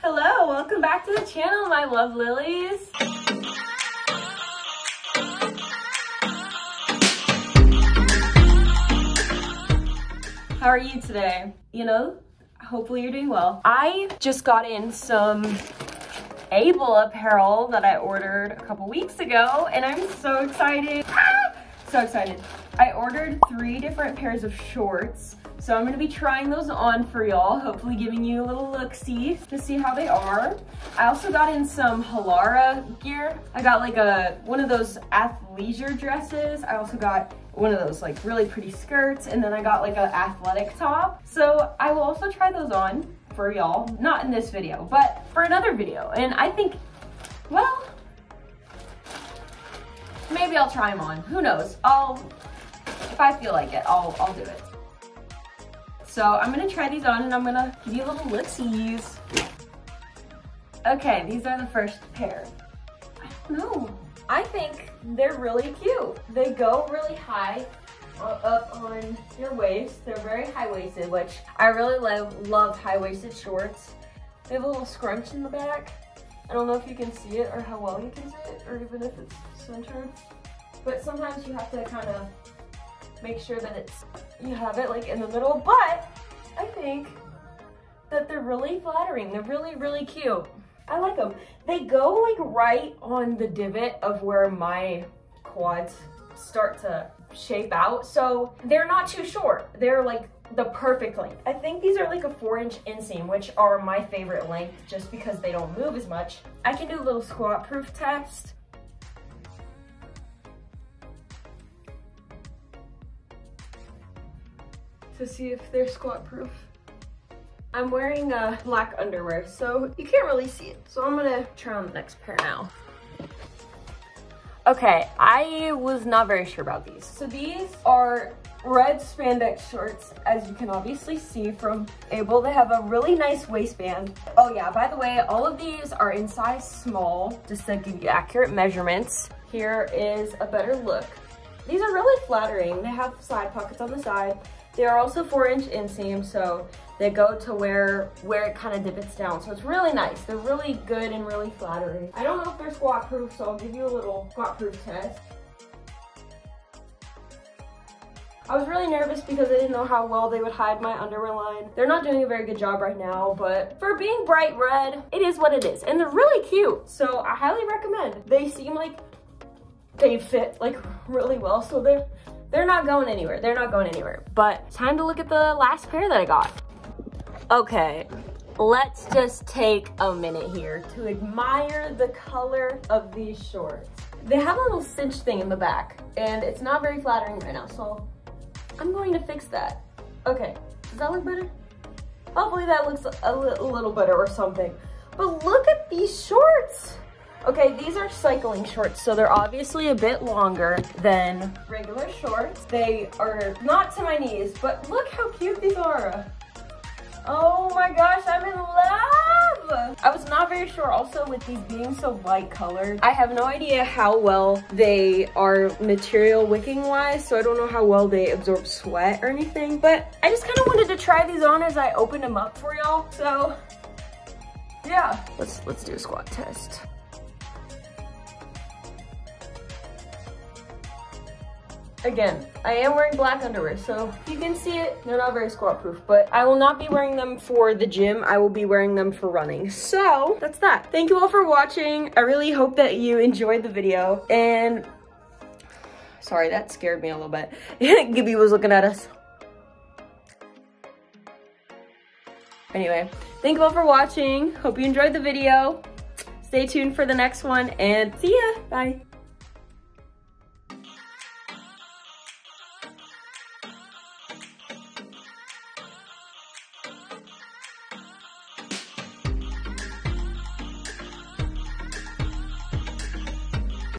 Hello, welcome back to the channel, my love lilies. How are you today? You know, hopefully you're doing well. I just got in some AYBL apparel that I ordered a couple weeks ago and I'm so excited. Ah! So excited. I ordered three different pairs of shorts. So I'm gonna be trying those on for y'all, hopefully giving you a little look-see to see how they are. I also got in some Halara gear. I got like a one of those athleisure dresses. I also got one of those like really pretty skirts and then I got like an athletic top. So I will also try those on for y'all, not in this video, but for another video. And I think, well, maybe I'll try them on. Who knows? I'll, if I feel like it, I'll, I'll do it. So I'm gonna try these on and I'm gonna give you a little looksies. Okay, these are the first pair. I don't know. I think they're really cute. They go really high uh, up on your waist. They're very high-waisted, which I really love, love high-waisted shorts. They have a little scrunch in the back. I don't know if you can see it or how well you can see it, or even if it's centered. But sometimes you have to kind of make sure that it's, you have it like in the middle, but I think that they're really flattering. They're really, really cute. I like them. They go like right on the divot of where my quads start to shape out. So they're not too short. They're like the perfect length. I think these are like a four inch inseam, which are my favorite length just because they don't move as much. I can do a little squat proof test. To see if they're squat proof. I'm wearing uh, black underwear, so you can't really see it. So I'm gonna try on the next pair now. Okay, I was not very sure about these. So these are red spandex shorts, as you can obviously see from AYBL. They have a really nice waistband. Oh yeah, by the way, all of these are in size small, just to give you accurate measurements. Here is a better look. These are really flattering. They have side pockets on the side. They are also four inch inseam, so they go to where, where it kind of divots down. So it's really nice. They're really good and really flattering. I don't know if they're squat proof, so I'll give you a little squat proof test. I was really nervous because I didn't know how well they would hide my underwear line. They're not doing a very good job right now, but for being bright red, it is what it is. And they're really cute, so I highly recommend. They seem like they fit like really well, so they're they're not going anywhere. They're not going anywhere. But time to look at the last pair that I got. Okay, let's just take a minute here to admire the color of these shorts. They have a little cinch thing in the back and it's not very flattering right now, so I'm going to fix that. Okay, does that look better? Hopefully that looks a, li little better or something. But look at these shorts. Okay, these are cycling shorts, so they're obviously a bit longer than regular shorts. They are not to my knees, but look how cute these are. Oh my gosh, I'm in love! I was not very sure also with these being so light colored. I have no idea how well they are material wicking wise, so I don't know how well they absorb sweat or anything, but I just kind of wanted to try these on as I opened them up for y'all, so yeah. Let's, let's do a squat test. Again, I am wearing black underwear, so you can see it, they're not very squat proof, but I will not be wearing them for the gym. I will be wearing them for running. So that's that. Thank you all for watching. I really hope that you enjoyed the video and sorry, that scared me a little bit. Gibby was looking at us. Anyway, thank you all for watching. Hope you enjoyed the video. Stay tuned for the next one and see ya. Bye.